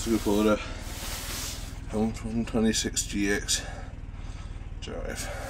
Let's go for the uh, 126 GX drive.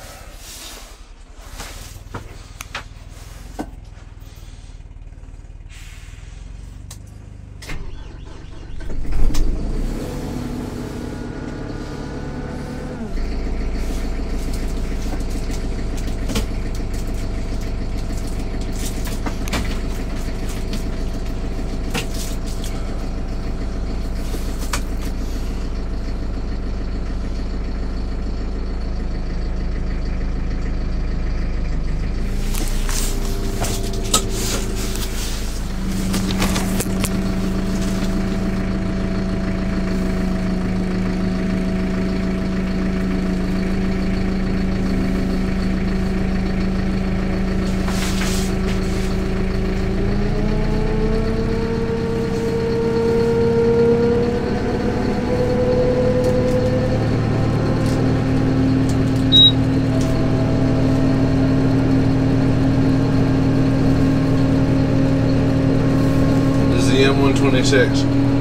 M126.